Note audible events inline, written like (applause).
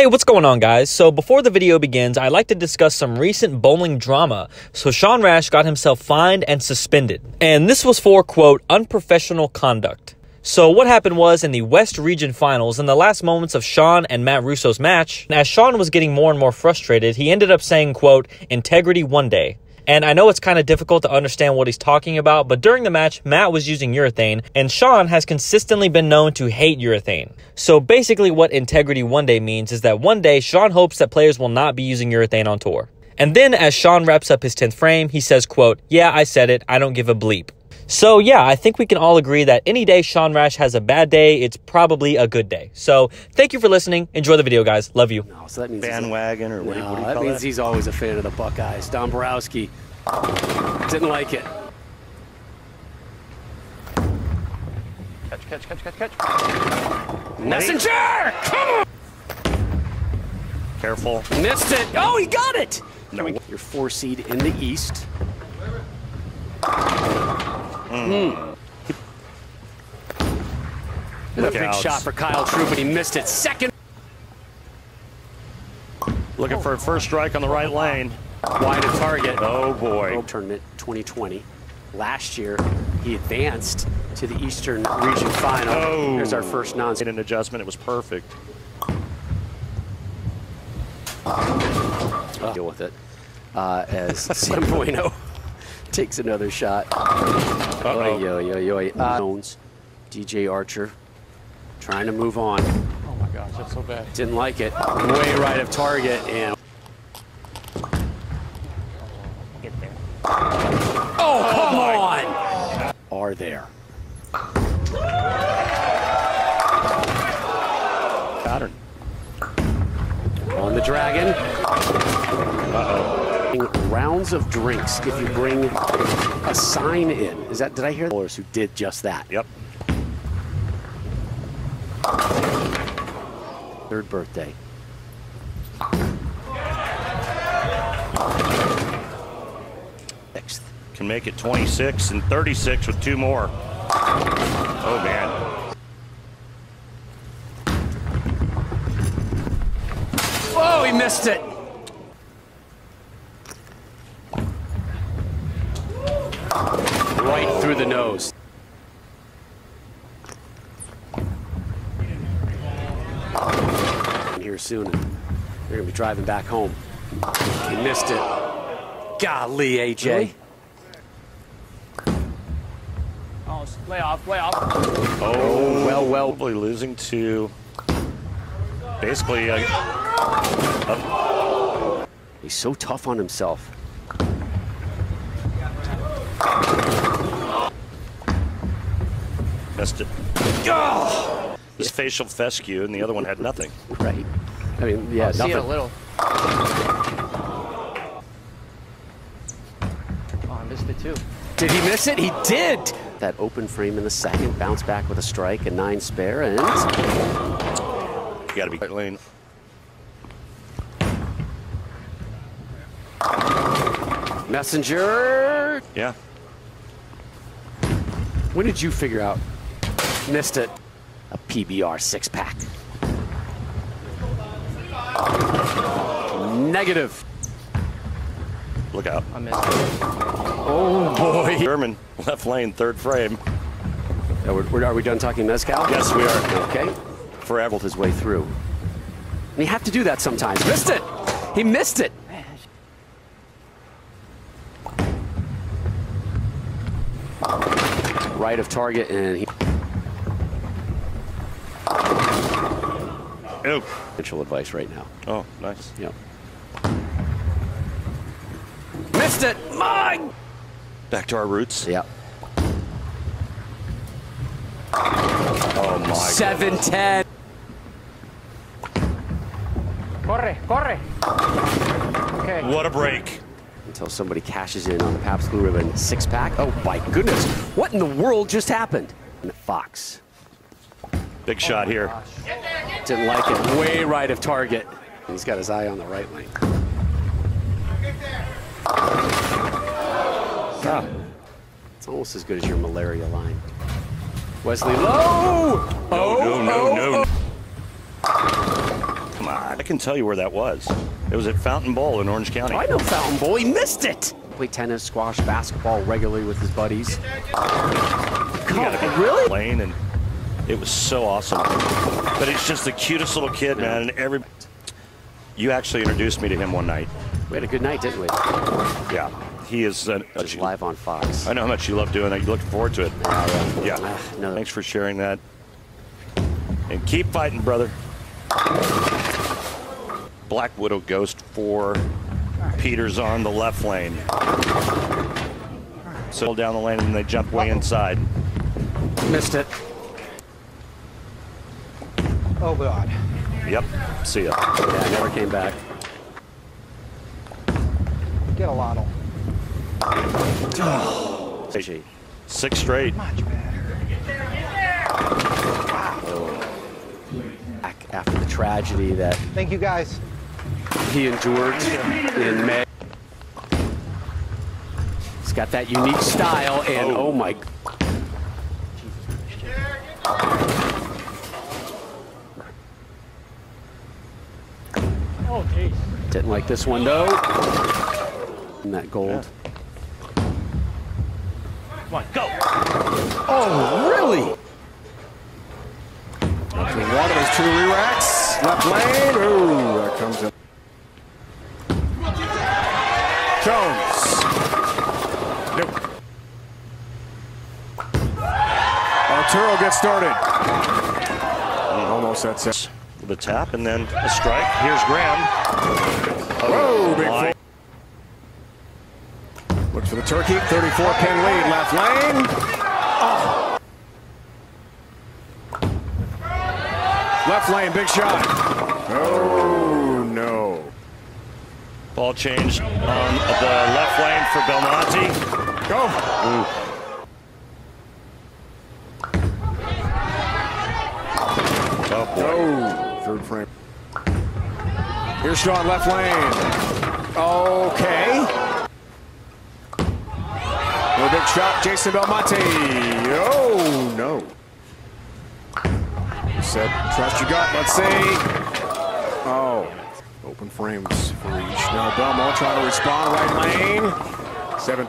Hey, what's going on, guys? So, before the video begins, I'd like to discuss some recent bowling drama. So, Sean Rash got himself fined and suspended. And this was for, quote, unprofessional conduct. So, what happened was in the West Region Finals, in the last moments of Sean and Matt Russo's match, as Sean was getting more and more frustrated, he ended up saying, quote, integrity one day. And I know it's kind of difficult to understand what he's talking about, but during the match, Matt was using urethane, and Sean has consistently been known to hate urethane. So basically, what integrity one day means is that one day Sean hopes that players will not be using urethane on tour. And then as Sean wraps up his 10th frame, he says, quote, Yeah, I said it, I don't give a bleep. So yeah, I think we can all agree that any day Sean Rash has a bad day, it's probably a good day. So thank you for listening. Enjoy the video, guys. Love you. No, so that means bandwagon or what, do you- no, what do you that call means that? he's always a fan of the Buckeyes. Dombrowski didn't like it. Catch, catch, catch, catch, catch. Messenger, come on! Careful. Missed it. Oh, he got it. No. Your four seed in the East. Hmm. Look a big out. shot for Kyle Troup, but he missed it. Second Looking for a first strike on the right lane. wide of target. Oh boy. Globe Tournament 2020. Last year, he advanced to the Eastern Region Final. Oh. Here's our first non Made an adjustment. It was perfect. deal with it. Uh, as Sam Bueno takes another shot. Uh-oh. Oy, oy, oy, oy. Uh, Jones, DJ Archer, trying to move on. Oh my gosh, that's so bad. Didn't like it. Way right of target and. Get there. Oh, come on! Are there? Pattern. On the dragon. Uh-oh. Rounds of drinks if you bring a sign in. Is that, did I hear bowlers who did just that? Yep. Third birthday. Sixth. Can make it 26 and 36 with two more. Oh man. Oh, he missed it. Right through the nose. Here soon, and they're gonna be driving back home. He missed it. Golly, AJ. Oh, it's lay off, lay off. Oh, well, well. Probably losing to basically uh, He's so tough on himself. Missed it. This facial fescue and the other one had nothing. Right. I mean, yeah, See it a little. Oh, I missed it too. Did he miss it? He did. That open frame in the second, bounce back with a strike and nine spare, and You got to be right lane. Messenger. Yeah. When did you figure out? Missed it. A PBR six pack. Negative. Look out. I missed it. Oh boy. German left lane, third frame. Are we, are we done talking mezcal? Yes, we are. Okay. Forever his way through. And you have to do that sometimes. Missed it. He missed it. Right of target, and he. Oh, Potential advice right now. oh, nice. Yep. Missed it. Mine. Back to our roots. Yep. Oh my. Seven ten. Corre, corre. Okay. What a break. Until somebody cashes in on the Pabst Blue Ribbon six pack. Oh my goodness! What in the world just happened? And Fox Big shot here. Oh, didn't like it. Way right of target. He's got his eye on the right lane. Ah, It's almost as good as your malaria line. Wesley Low. no, no, no, no. Come on. I can tell you where that was. It was at Fountain Bowl in Orange County. Oh, I know Fountain Bowl. He missed it. Play tennis, squash, basketball regularly with his buddies. You gotta (gasps) really? Playing and it was so awesome. But he's just the cutest little kid, man. And every you actually introduced me to him one night. We had a good night, didn't we? Yeah, he is. An, It was live on Fox. I know how much you love doing that. You look forward to it. Yeah. Ah, no. Thanks for sharing that. And keep fighting, brother. Black Widow Ghost for Peters on the left lane. So down the lane and they jump way inside. Missed it. Oh, God. Yep. See ya. Yeah, never came back. Get a lotto. (sighs) Gee. Six straight. Much better. Back after the tragedy that Thank you, guys. he endured in May. He's got that unique style, and oh, oh my. Oh, Didn't like this one, though. And that gold. Come on, go. Oh, really? One of his two re-racks. Left lane. Ooh, that comes in. Jones. Nope. Arturo gets started. Almost that's it. The tap and then a strike. Here's Graham. Whoa, big full. For the turkey. 34 pin lead. Left lane. Oh. Left lane, big shot. Oh, no. Ball change on the left lane for Belmonte. Go. Oh, boy. Oh, third frame. Here's Sean left lane. Okay. No big shot, Jason Belmonte. Oh, no. He said, trust your gut, let's see. Oh, open frames for each. Now Belmonte trying to respond, right lane. Seven.